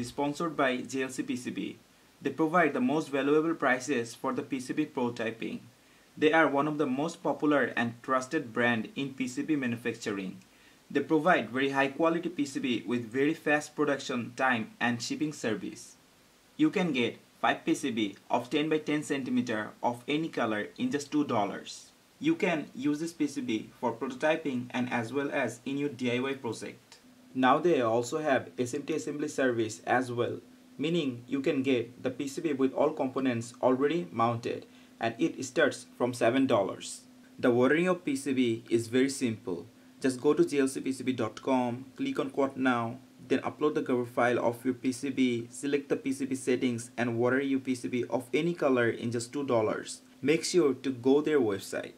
is sponsored by JLC PCB. They provide the most valuable prices for the PCB prototyping. They are one of the most popular and trusted brand in PCB manufacturing. They provide very high quality PCB with very fast production time and shipping service. You can get 5 PCB of 10 by 10 cm of any color in just $2. You can use this PCB for prototyping and as well as in your DIY project. Now they also have SMT assembly service as well, meaning you can get the PCB with all components already mounted and it starts from $7. The ordering of PCB is very simple. Just go to jlcpcb.com, click on quote now, then upload the Gerber file of your PCB, select the PCB settings and order your PCB of any color in just $2. Make sure to go their website.